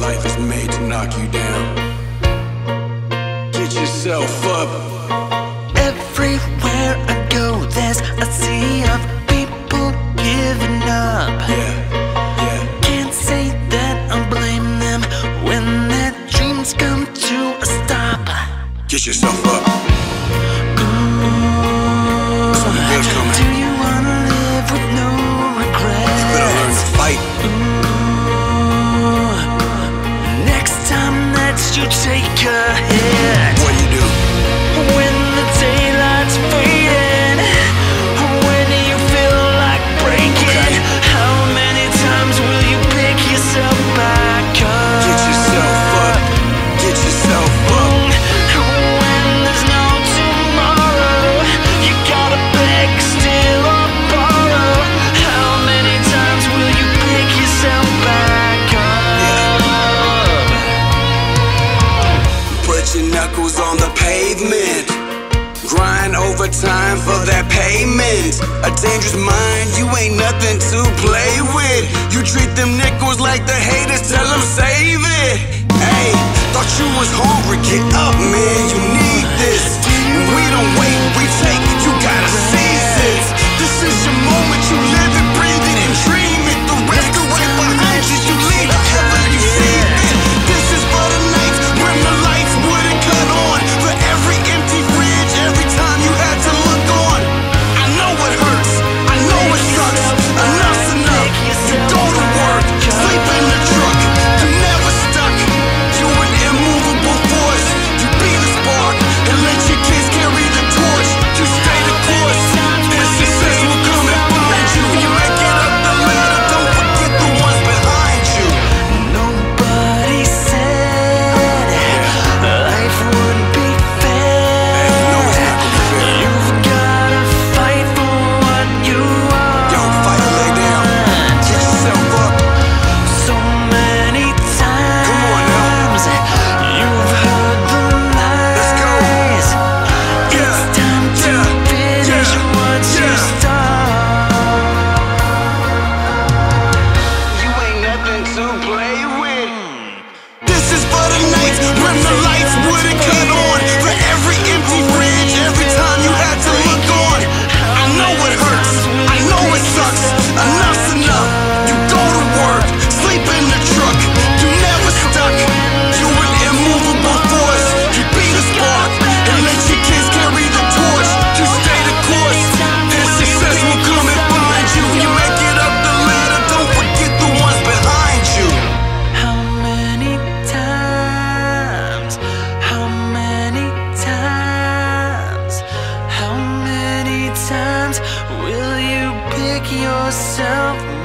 Life is made to knock you down. Get yourself up. Everywhere I go, there's a sea of people giving up. Yeah. Can't say that I blame them when their dreams come to a stop. Get yourself up. Time for that payment. A dangerous mind, you ain't nothing to play with. You treat them nickels like the haters, tell them save it. Hey, thought you was hungry, get up, man. You need play with. This is for the nights when the lights wouldn't cut on for every yourself.